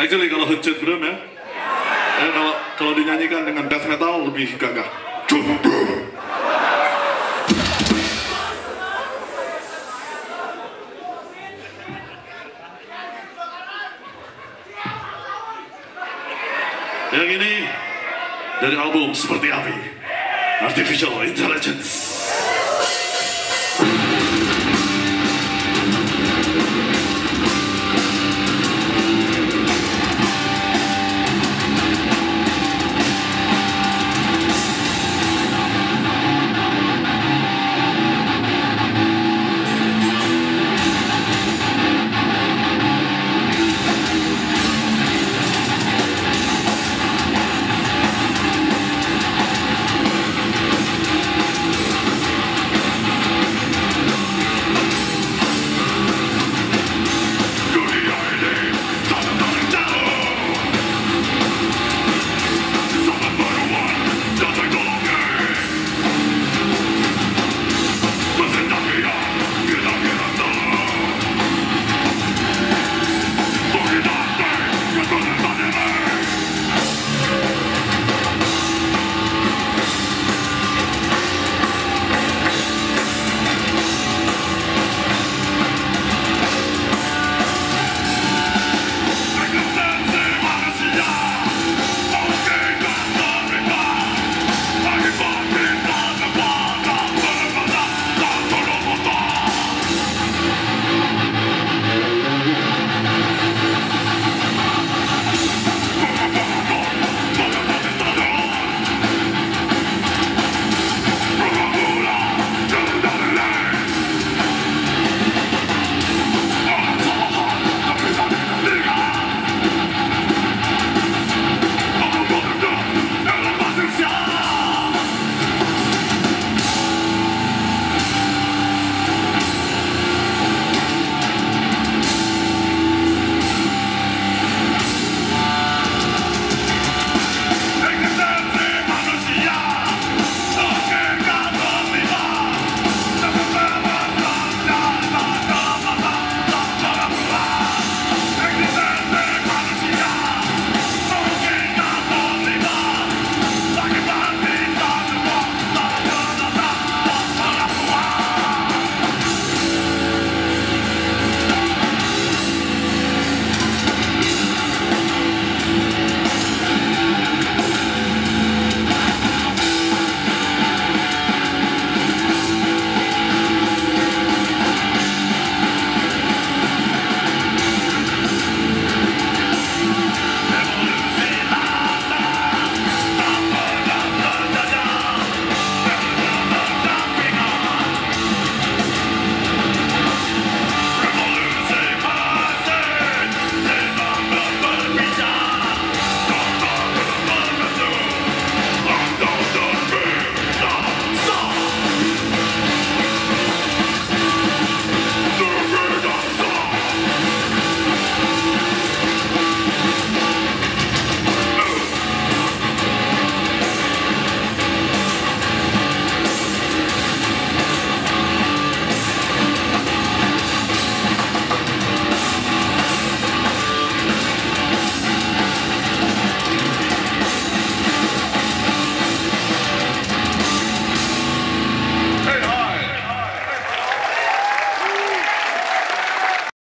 Actually kalau Hecet Brum ya, ya kalau kalau dinyanyikan dengan death metal lebih gagah. Yang ini dari album seperti api, Artificial Intelligence.